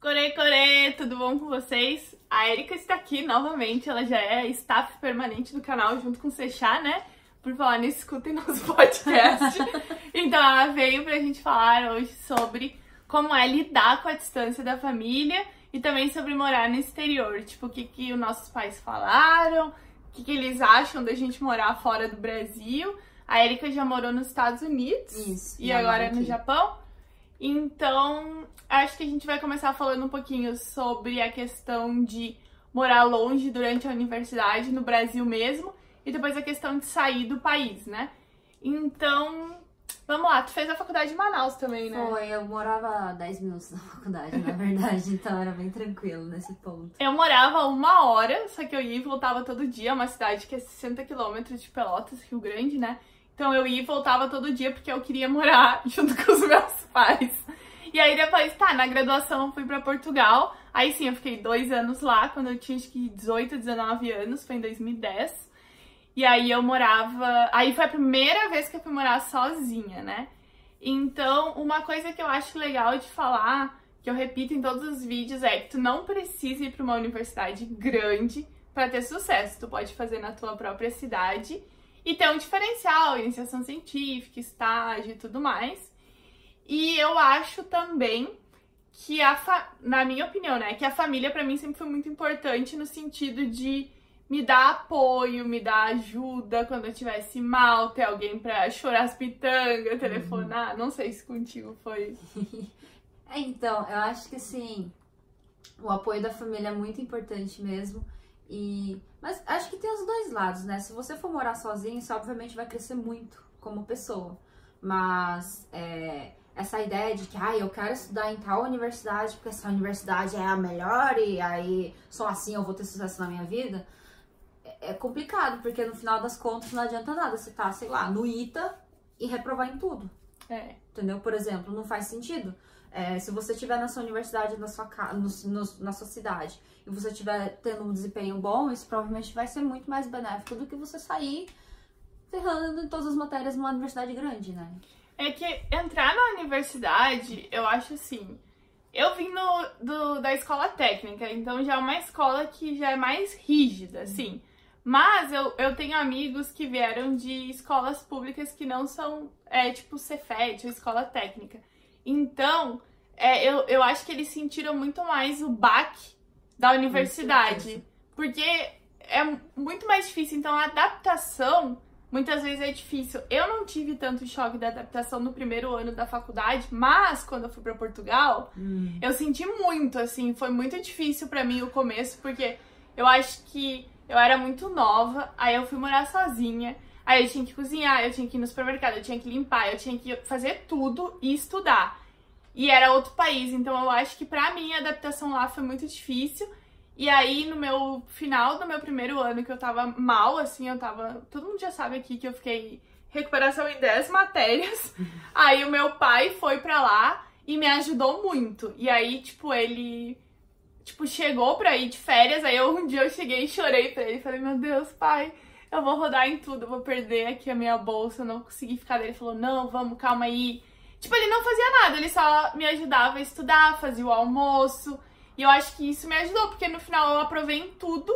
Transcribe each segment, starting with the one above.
Core Core, tudo bom com vocês? A Erika está aqui novamente, ela já é staff permanente do canal junto com o Sechá, né? Por falar nisso, escutem nosso podcast. então ela veio pra gente falar hoje sobre como é lidar com a distância da família e também sobre morar no exterior. Tipo, o que, que os nossos pais falaram, o que, que eles acham da gente morar fora do Brasil. A Erika já morou nos Estados Unidos Isso, e agora moro no. Japão. Então, acho que a gente vai começar falando um pouquinho sobre a questão de morar longe durante a universidade, no Brasil mesmo, e depois a questão de sair do país, né? Então, vamos lá. Tu fez a faculdade em Manaus também, né? Foi, eu morava a 10 minutos da faculdade, na verdade, então era bem tranquilo nesse ponto. Eu morava uma hora, só que eu ia e voltava todo dia. Uma cidade que é 60 quilômetros de Pelotas, Rio Grande, né? Então eu ia e voltava todo dia porque eu queria morar junto com os meus pais. E aí depois, tá, na graduação eu fui pra Portugal. Aí sim, eu fiquei dois anos lá, quando eu tinha acho que 18, 19 anos, foi em 2010. E aí eu morava. Aí foi a primeira vez que eu fui morar sozinha, né? Então, uma coisa que eu acho legal de falar, que eu repito em todos os vídeos, é que tu não precisa ir para uma universidade grande para ter sucesso. Tu pode fazer na tua própria cidade e ter um diferencial, iniciação científica, estágio e tudo mais. E eu acho também que a fa... na minha opinião, né, que a família para mim sempre foi muito importante no sentido de me dar apoio, me dar ajuda quando eu tivesse mal, ter alguém pra chorar as pitangas, telefonar. Não sei se contigo foi. É, então, eu acho que assim, o apoio da família é muito importante mesmo. E mas acho que tem os dois lados, né? Se você for morar sozinho, você obviamente vai crescer muito como pessoa. Mas é, essa ideia de que ah, eu quero estudar em tal universidade porque essa universidade é a melhor e aí só assim eu vou ter sucesso na minha vida, é, é complicado, porque no final das contas não adianta nada você tá, sei lá, no ITA e reprovar em tudo. É. Entendeu? Por exemplo, não faz sentido. É, se você estiver na sua universidade, na sua, no- no- na sua cidade, e você estiver tendo um desempenho bom, isso provavelmente vai ser muito mais benéfico do que você sair ferrando em todas as matérias numa universidade grande, né? É que entrar na universidade, eu acho assim. Eu vim no, do, da escola técnica, então já é uma escola que já é mais rígida, assim. Mas eu, eu tenho amigos que vieram de escolas públicas que não são, é, tipo Cefet ou escola técnica. Então, é, eu, eu acho que eles sentiram muito mais o baque da universidade. Porque é muito mais difícil. Então, a adaptação muitas vezes é difícil. Eu não tive tanto choque da adaptação no primeiro ano da faculdade, mas quando eu fui pra Portugal, eu senti muito, assim, foi muito difícil pra mim o começo, porque eu acho que eu era muito nova, aí eu fui morar sozinha, aí eu tinha que cozinhar, eu tinha que ir no supermercado, eu tinha que limpar, eu tinha que fazer tudo e estudar. E era outro país, então eu acho que pra mim a adaptação lá foi muito difícil. E aí, no meu final do meu primeiro ano, que eu tava mal, assim, eu tava. Todo mundo já sabe aqui que eu fiquei recuperação em 10 matérias. Aí o meu pai foi pra lá e me ajudou muito. E aí, tipo, ele. Tipo, chegou pra ir de férias. Aí eu, um dia eu cheguei e chorei pra ele. Falei, meu Deus, pai, eu vou rodar em tudo, vou perder aqui a minha bolsa, eu não consegui ficar. Daí Ele falou, não, vamos, calma aí. Tipo, ele não fazia nada, ele só me ajudava a estudar, fazia o almoço. E eu acho que isso me ajudou, porque no final eu aprovei em tudo.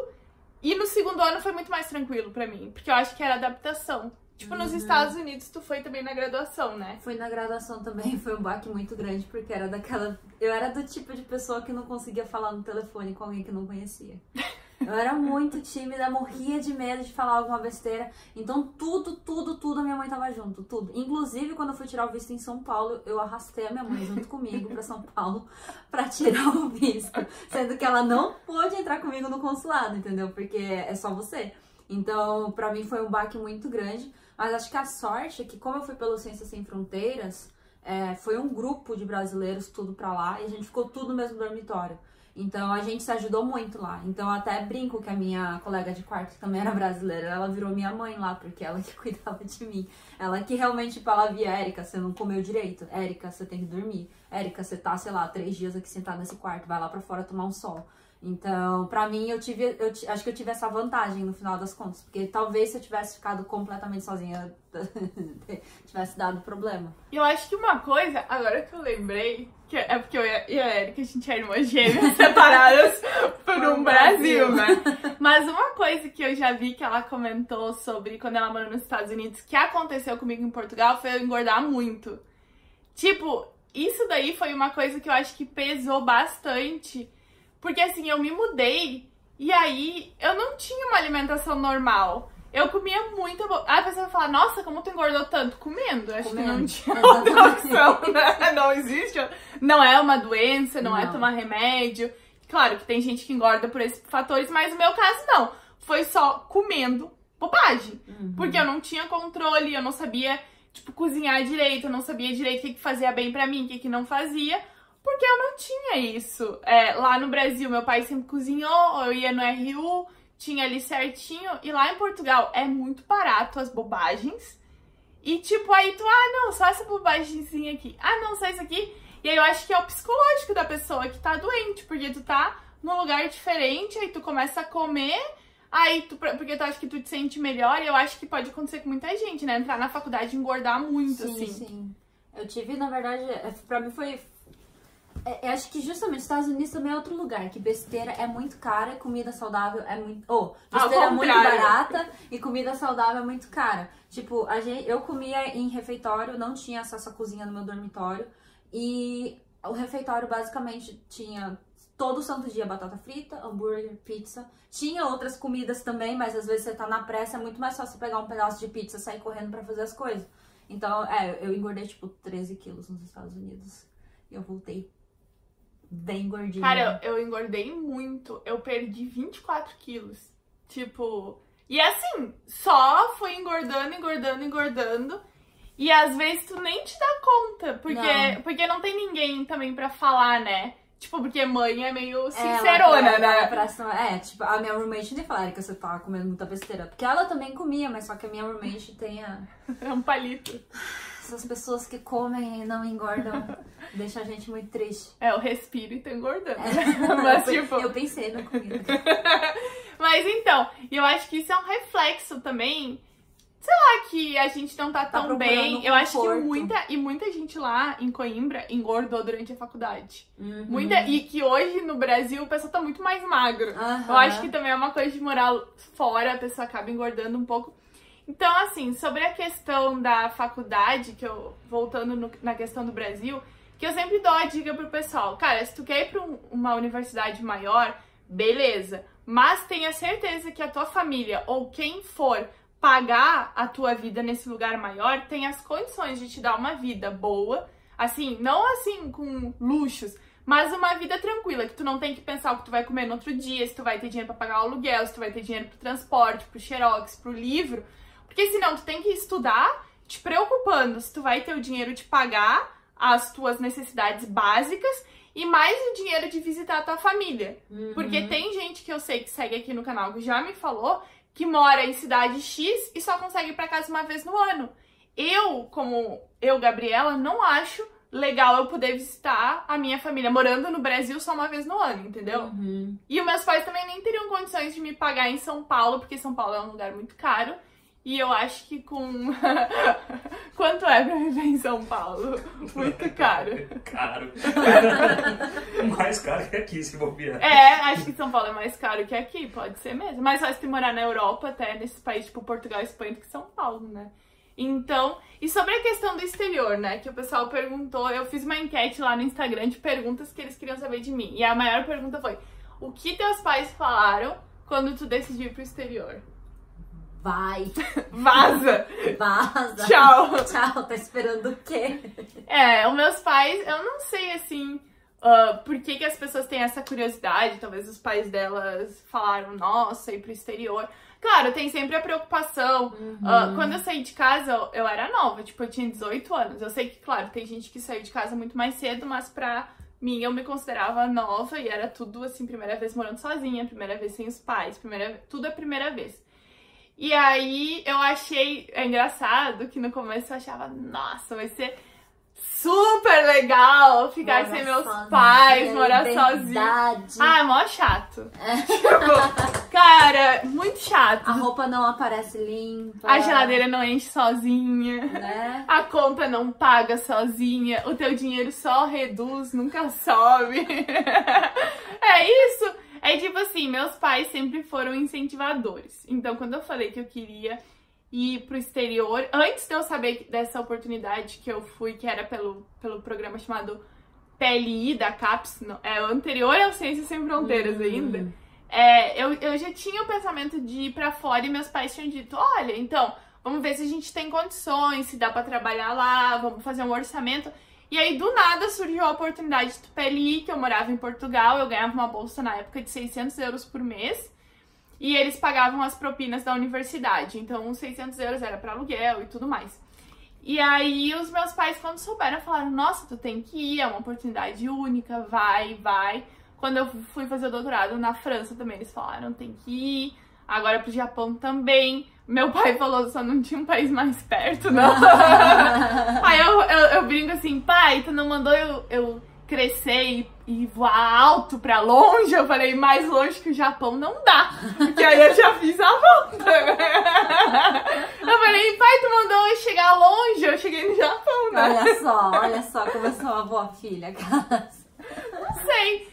E no segundo ano foi muito mais tranquilo pra mim, porque eu acho que era adaptação. Tipo, nos Uhum. Estados Unidos tu foi também na graduação, né? Fui na graduação também, foi um baque muito grande, porque era daquela. Eu era do tipo de pessoa que não conseguia falar no telefone com alguém que não conhecia. Eu era muito tímida, morria de medo de falar alguma besteira. Então, tudo, tudo, tudo a minha mãe tava junto, tudo. Inclusive, quando eu fui tirar o visto em São Paulo, eu arrastei a minha mãe junto comigo pra São Paulo pra tirar o visto. Sendo que ela não pôde entrar comigo no consulado, entendeu? Porque é só você. Então, pra mim foi um baque muito grande. Mas acho que a sorte é que, como eu fui pelo Ciências Sem Fronteiras, é, foi um grupo de brasileiros tudo pra lá e a gente ficou tudo no mesmo dormitório. Então a gente se ajudou muito lá. Então até brinco que a minha colega de quarto, que também era brasileira, ela virou minha mãe lá, porque ela que cuidava de mim. Ela que realmente tipo, ela via, Érica, você não comeu direito. Érica, você tem que dormir. Érica, você tá, sei lá, três dias aqui sentada nesse quarto, vai lá pra fora tomar um sol. Então, pra mim, eu tive, eu acho que eu tive essa vantagem no final das contas, porque talvez se eu tivesse ficado completamente sozinha, tivesse dado problema. Eu acho que uma coisa, agora que eu lembrei, que é porque eu e a Erika, a gente é irmãs gêmeas separadas por um um Brasil, Brasil. né? Mas uma coisa que eu já vi que ela comentou sobre quando ela morou nos Estados Unidos, que aconteceu comigo em Portugal, foi eu engordar muito. Tipo, isso daí foi uma coisa que eu acho que pesou bastante. Porque assim, eu me mudei e aí eu não tinha uma alimentação normal. Eu comia muita. Bo... Aí a pessoa vai falar, nossa, como tu engordou tanto? Comendo. Acho que não Comendo. tinha outra opção, né? Não existe. Não é uma doença, não, é Não. tomar remédio. Claro que tem gente que engorda por esses fatores, mas no meu caso não. Foi só comendo bobagem. Uhum. Porque eu não tinha controle, eu não sabia, tipo, cozinhar direito, eu não sabia direito o que, que fazia bem pra mim, o que, que não fazia, porque eu não tinha isso. É, lá no Brasil, meu pai sempre cozinhou, eu ia no RU, tinha ali certinho, e lá em Portugal é muito barato as bobagens. E tipo, aí tu, ah, não, só essa bobagemzinha aqui. Ah, não, só isso aqui. E aí eu acho que é o psicológico da pessoa que tá doente, porque tu tá num lugar diferente, aí tu começa a comer, aí tu, porque tu acha que tu te sente melhor, e eu acho que pode acontecer com muita gente, né? Entrar na faculdade e engordar muito, Sim, assim. sim. Eu tive, na verdade, é, pra mim foi. É, Eu acho que justamente os Estados Unidos também é outro lugar, que besteira é muito cara e comida saudável é muito. Oh, besteira é muito barata e comida saudável é muito cara. Tipo, a gente, eu comia em refeitório, não tinha acesso à cozinha no meu dormitório. E o refeitório basicamente tinha todo santo dia batata frita, hambúrguer, pizza. Tinha outras comidas também, mas às vezes você tá na pressa, é muito mais fácil pegar um pedaço de pizza e sair correndo pra fazer as coisas. Então, é, eu engordei tipo 13 quilos nos Estados Unidos. E eu voltei bem gordinha. Cara, eu, eu engordei muito. Eu perdi 24 quilos. Tipo. E assim, só fui engordando, engordando, engordando. E às vezes tu nem te dá conta. Porque Não. porque não tem ninguém também pra falar, né? Tipo, porque mãe é meio É, sincerona, ela- ela né? uma- É, tipo, a minha roommate nem falaram que você tava comendo muita besteira. Porque ela também comia, mas só que a minha roommate tem a... É um palito. Essas pessoas que comem e não engordam. deixa a gente muito triste. É, eu respiro e tô engordando. Mas, eu, tipo. eu pensei na comida. Mas então, eu acho que isso é um reflexo também. Sei lá, que a gente não tá, tão procurando bem. Eu acho que muita. E muita gente lá em Coimbra engordou durante a faculdade. Uhum. Muita, e que hoje no Brasil o pessoal tá muito mais magro. Aham. Eu acho que também é uma coisa de morar fora, a pessoa acaba engordando um pouco. Então, assim, sobre a questão da faculdade, que eu, voltando no- na questão do Brasil, que eu sempre dou a dica pro pessoal, cara, se tu quer ir pra um- uma universidade maior, beleza. Mas tenha certeza que a tua família ou quem for pagar a tua vida nesse lugar maior tem as condições de te dar uma vida boa, assim, não assim com luxos, mas uma vida tranquila, que tu não tem que pensar o que tu vai comer no outro dia, se tu vai ter dinheiro pra pagar o aluguel, se tu vai ter dinheiro pro transporte, pro xerox, pro livro. Porque senão tu tem que estudar te preocupando se tu vai ter o dinheiro de pagar as tuas necessidades básicas e mais o dinheiro de visitar a tua família. Uhum. Porque tem gente que eu sei que segue aqui no canal que já me falou que mora em cidade X e só consegue ir pra casa uma vez no ano. Eu, como eu, Gabriela, não acho legal eu poder visitar a minha família morando no Brasil só uma vez no ano, entendeu? Uhum. E os meus pais também nem teriam condições de me pagar em São Paulo, porque São Paulo é um lugar muito caro. E eu acho que com. Quanto é pra viver em São Paulo? Muito caro. Caro. Mais caro que aqui, se bobear. É, acho que São Paulo é mais caro que aqui, pode ser mesmo. Mais fácil de morar na Europa, até nesse país tipo Portugal e Espanha, do que São Paulo, né? Então, e sobre a questão do exterior, né? Que o pessoal perguntou, eu fiz uma enquete lá no Instagram de perguntas que eles queriam saber de mim. E a maior pergunta foi: o que teus pais falaram quando tu decidiu ir pro exterior? Vai, Vaza! vaza. Tchau! Tchau, tá esperando o quê? É, os meus pais, eu não sei assim. ah, por que, que as pessoas têm essa curiosidade? Talvez os pais delas falaram, nossa, ir pro exterior. Claro, tem sempre a preocupação. Ah, quando eu saí de casa, eu, eu era nova, tipo, eu tinha 18 anos. Eu sei que, claro, tem gente que saiu de casa muito mais cedo, mas pra mim eu me considerava nova e era tudo assim, primeira vez morando sozinha, primeira vez sem os pais, primeira, tudo é primeira vez. E aí eu achei é engraçado que no começo eu achava, nossa, vai ser super legal ficar Morar sem meus sozinha, pais, morar liberdade. Ah, é mó chato. Tipo, cara, muito chato. A roupa não aparece limpa. A geladeira não enche sozinha. Né? A conta não paga sozinha. O teu dinheiro só reduz, nunca sobe. é isso. É tipo assim, meus pais sempre foram incentivadores. Então, quando eu falei que eu queria ir pro exterior, antes de eu saber dessa oportunidade que eu fui, que era pelo, pelo programa chamado PLI da CAPES, não, é anterior ao Ciências Sem Fronteiras Hum. ainda. É, eu, eu já tinha o pensamento de ir pra fora e meus pais tinham dito: olha, então, vamos ver se a gente tem condições, se dá pra trabalhar lá, vamos fazer um orçamento. E aí, do nada, surgiu a oportunidade do PLI, que eu morava em Portugal, eu ganhava uma bolsa na época de 600 euros por mês. E eles pagavam as propinas da universidade. Então, os 600 euros era para aluguel e tudo mais. E aí, os meus pais, quando souberam, falaram: Nossa, tu tem que ir, é uma oportunidade única, vai, vai. Quando eu fui fazer o doutorado na França também, eles falaram: Tem que ir. Agora pro Japão também. Meu pai falou: Só não tinha um país mais perto, não. aí eu, eu, eu brinco assim: Pai, tu não mandou eu, eu crescer e, e voar alto pra longe? Eu falei: Mais longe que o Japão não dá. Porque aí eu já fiz a volta. eu falei: Pai, tu mandou eu chegar longe? Eu cheguei no Japão, né? Olha só, olha só como eu sou boa filha. Não sei.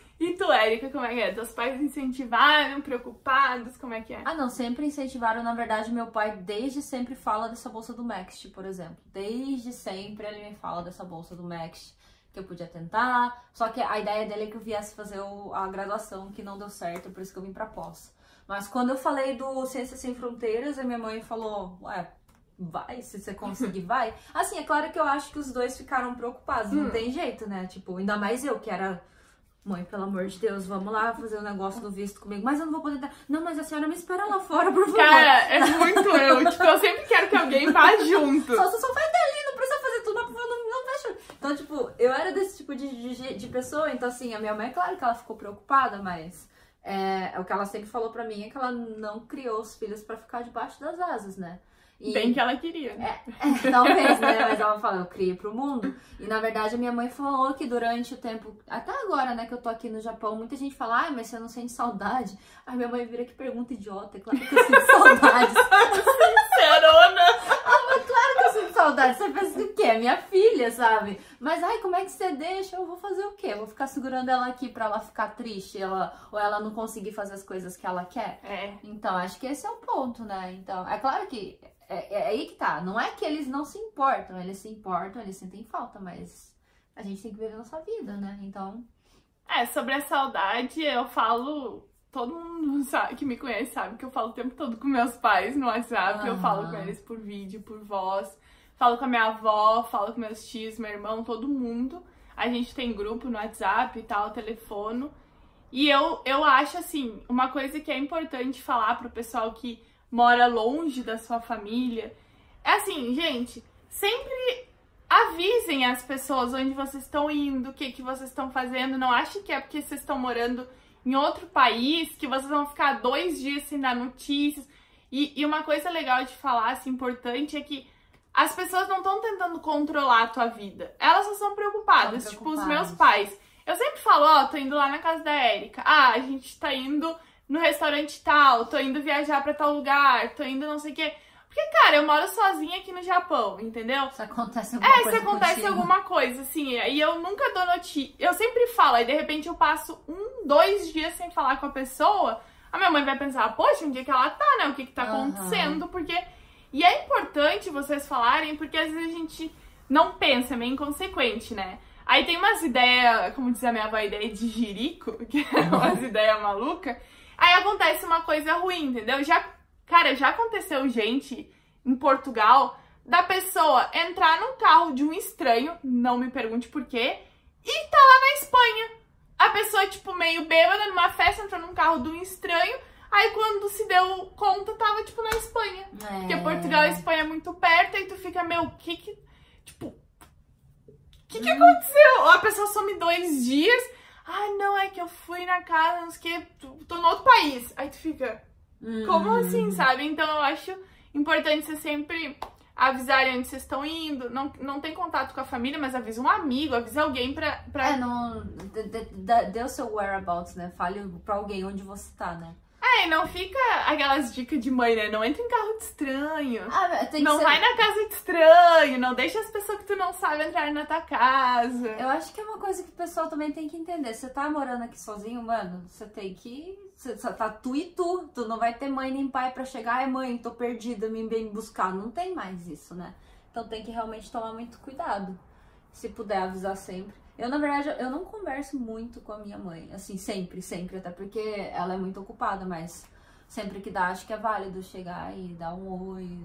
Tu, Érica, como é que é? Teus pais incentivaram, preocupados, como é que é? Ah, não, sempre incentivaram. Na verdade, meu pai desde sempre fala dessa bolsa do Next, por exemplo. Desde sempre ele me fala dessa bolsa do Next, que eu podia tentar. Só que a ideia dele é que eu viesse fazer o- a graduação, que não deu certo, por isso que eu vim pra pós. Mas quando eu falei do Ciências Sem Fronteiras, a minha mãe falou, ué, vai, se você conseguir, vai. Assim, é claro que eu acho que os dois ficaram preocupados, não Hum. tem jeito, né? Tipo, ainda mais eu, que era... Mãe, pelo amor de Deus, vamos lá fazer o negócio do visto comigo. Mas eu não vou poder dar. Não, mas a senhora me espera lá fora, por favor. Cara, é muito eu. Tipo, eu sempre quero que alguém vá junto. Só você só vai ali, não precisa fazer tudo, favor, não, não fecha. Então, tipo, eu era desse tipo de, de, de pessoa, então assim, a minha mãe, claro que ela ficou preocupada, mas é, o que ela sempre falou pra mim é que ela não criou os filhos pra ficar debaixo das asas, né? E- Bem que ela queria. né? É, talvez, né? Mas ela fala, eu criei pro mundo. E na verdade a minha mãe falou que durante o tempo, até agora, né, que eu tô aqui no Japão, muita gente fala, ai, mas você não sente saudade. Aí minha mãe vira que pergunta idiota, é claro que eu sinto saudade. Serona! claro que eu sinto saudade. Você pensa o quê? É minha filha, sabe? Mas ai, como é que você deixa? Eu vou fazer o quê? Eu vou ficar segurando ela aqui pra ela ficar triste, ela, ou ela não conseguir fazer as coisas que ela quer? É. Então, acho que esse é o ponto, né? Então, é claro que é, é aí que tá. Não é que eles não se importam, eles se importam, eles sentem falta, mas a gente tem que viver a nossa vida, né? Então, É, sobre a saudade, eu falo. Todo mundo sabe, que me conhece sabe que eu falo o tempo todo com meus pais no WhatsApp. Eu Aham. falo com eles por vídeo, por voz. Falo com a minha avó, falo com meus tios, meu irmão, todo mundo. A gente tem grupo no WhatsApp e tal, telefone. E eu, eu acho, assim, uma coisa que é importante falar pro pessoal que mora longe da sua família. É assim, gente, sempre avisem as pessoas onde vocês estão indo, o que, que vocês estão fazendo. Não ache que é porque vocês estão morando em outro país que vocês vão ficar dois dias sem dar notícias. E, e uma coisa legal de falar, assim, importante, é que as pessoas não estão tentando controlar a tua vida. Elas só são preocupadas. Tipo, os meus pais. Eu sempre falo, ó, tô indo lá na casa da Érica. Ah, a gente tá indo no restaurante tal, tô indo viajar pra tal lugar, tô indo não sei o quê. Porque, cara, eu moro sozinha aqui no Japão, entendeu? se acontece alguma É, se coisa acontece contigo. alguma coisa, assim, e eu nunca dou notícia. Eu sempre falo, aí de repente eu passo um, dois dias sem falar com a pessoa, a minha mãe vai pensar, poxa, onde é que ela tá, né? O que que tá Aham. acontecendo? Porque. E é importante vocês falarem, porque às vezes a gente não pensa, é meio inconsequente, né? Aí tem umas ideias, como diz a minha avó, ideia de jirico, que é umas ideias malucas. Aí acontece uma coisa ruim, entendeu? Já, cara, já aconteceu gente em Portugal da pessoa entrar num carro de um estranho, não me pergunte por quê, e tá lá na Espanha. A pessoa, tipo, meio bêbada numa festa, entrou num carro de um estranho, aí quando se deu conta, tava, tipo, na Espanha. É. Porque Portugal e Espanha é muito perto, aí tu fica, meu, o que que. Tipo. O que que aconteceu? Ou a pessoa some dois dias. Ah, não, é que eu fui na casa, não sei o que, tô no outro país. Aí tu fica. Como Hum. assim, sabe? Então eu acho importante você sempre avisarem onde vocês estão indo. Não, não tem contato com a família, mas avisa um amigo, avisa alguém pra. pra... É, não. Dê o seu whereabouts, né? Fale pra alguém onde você tá, né? E não fica aquelas dicas de mãe, né? Não entra em carro de estranho. Ah, tem que Não ser. vai na casa de estranho, não deixa as pessoas que tu não sabe entrar na tua casa. Eu acho que é uma coisa que o pessoal também tem que entender. Você tá morando aqui sozinho, mano, você tem que. Você tá tu e tu. Tu não vai ter mãe nem pai pra chegar. Ai, mãe, tô perdida, me vem buscar. Não tem mais isso, né? Então tem que realmente tomar muito cuidado. Se puder avisar sempre. Eu, na verdade, eu não converso muito com a minha mãe. Assim, sempre, sempre. Até porque ela é muito ocupada, mas sempre que dá, acho que é válido chegar e dar um oi.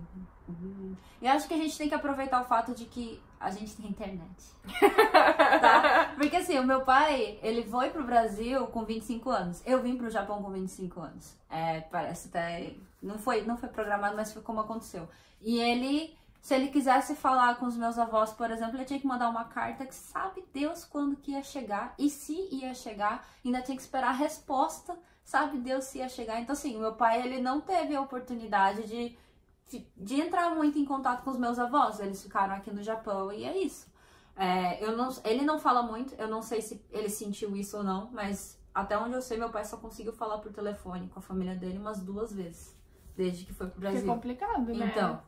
Uhum. E acho que a gente tem que aproveitar o fato de que a gente tem internet. tá? Porque assim, o meu pai, ele foi pro Brasil com 25 anos. Eu vim pro Japão com 25 anos. É, parece até. Não foi, não foi programado, mas foi como aconteceu. E ele, se ele quisesse falar com os meus avós, por exemplo, ele tinha que mandar uma carta que sabe Deus quando que ia chegar. E se ia chegar, ainda tinha que esperar a resposta. Sabe Deus se ia chegar. Então, assim, meu pai, ele não teve a oportunidade de, de entrar muito em contato com os meus avós. Eles ficaram aqui no Japão e é isso. É, eu não, ele não fala muito, eu não sei se ele sentiu isso ou não, mas até onde eu sei, meu pai só conseguiu falar por telefone com a família dele umas duas vezes, desde que foi pro Que é Brasil. complicado, né? Então,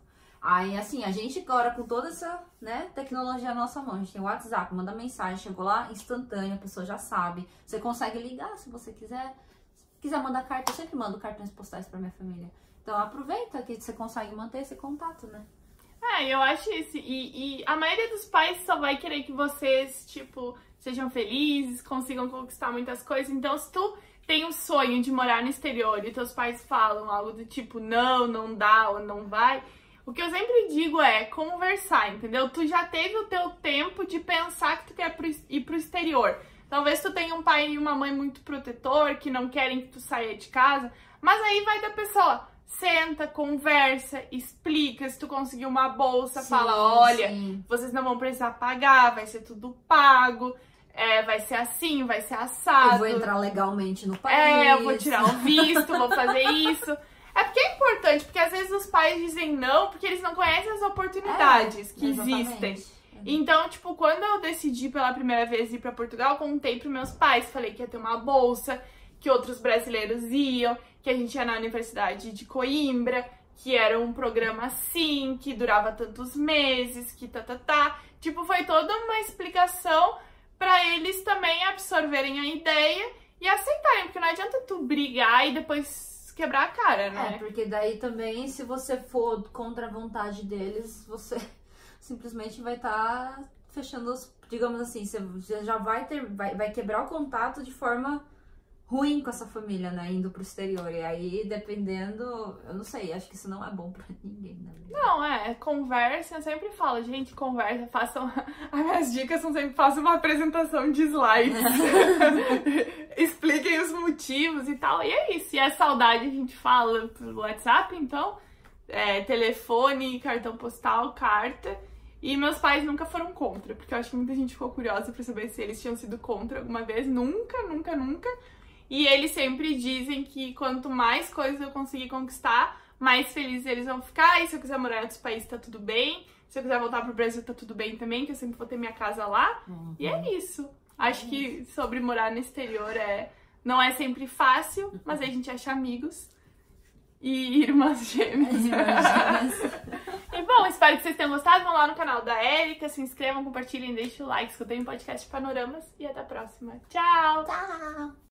aí assim, a gente agora com toda essa né, tecnologia na nossa mão, a gente tem o WhatsApp, manda mensagem, chegou lá, instantâneo, a pessoa já sabe. Você consegue ligar se você quiser. Se quiser mandar carta, eu sempre mando cartões postais pra minha família. Então aproveita que você consegue manter esse contato, né? É, eu acho isso. E, e a maioria dos pais só vai querer que vocês, tipo, sejam felizes, consigam conquistar muitas coisas. Então, se tu tem um sonho de morar no exterior e teus pais falam algo do tipo, não, não dá ou não vai, o que eu sempre digo é conversar, entendeu? Tu já teve o teu tempo de pensar que tu quer ir pro exterior. Talvez tu tenha um pai e uma mãe muito protetor, que não querem que tu saia de casa, mas aí vai da pessoa. Senta, conversa, explica. Se tu conseguir uma bolsa, fala: olha, sim. vocês não vão precisar pagar, vai ser tudo pago, é, vai ser assim, vai ser assado. Eu vou entrar legalmente no país. É, eu vou tirar o visto, vou fazer isso. É porque importante, porque às vezes os pais dizem não porque eles não conhecem as oportunidades que É, Exatamente. existem. Então, tipo, quando eu decidi pela primeira vez ir pra Portugal, contei pros meus pais, falei que ia ter uma bolsa, que outros brasileiros iam, que a gente ia na Universidade de Coimbra, que era um programa assim, que durava tantos meses, que tá, tá, tá. Tipo, foi toda uma explicação pra eles também absorverem a ideia e aceitarem, porque não adianta tu brigar e depois quebrar a cara, É, né? porque daí também, se você for contra a vontade deles, você simplesmente vai estar fechando os. Digamos assim, você já vai ter. Vai, vai quebrar o contato de forma ruim com essa família, né? Indo pro exterior. E aí, dependendo. Eu não sei, acho que isso não é bom pra ninguém, né? Não, é, conversa, eu sempre falo, gente, conversa, façam. As minhas dicas são sempre façam uma apresentação de slides. Expliquem os motivos e tal. E é isso. E a saudade a gente fala pelo WhatsApp, então. É, telefone, cartão postal, carta. E meus pais nunca foram contra, porque eu acho que muita gente ficou curiosa pra saber se eles tinham sido contra alguma vez. Nunca, nunca, nunca. E eles sempre dizem que quanto mais coisas eu conseguir conquistar, mais felizes eles vão ficar. E se eu quiser morar em outros países, tá tudo bem. Se eu quiser voltar pro Brasil, tá tudo bem também, que eu sempre vou ter minha casa lá. E é isso. Acho que sobre morar no exterior é não é sempre fácil, mas aí a gente acha amigos e irmãs gêmeas. e bom, espero que vocês tenham gostado. Vão lá no canal da Erika, se inscrevam, compartilhem, deixem o like, escutem o podcast Panoramas e até a próxima. Tchau! Tchau!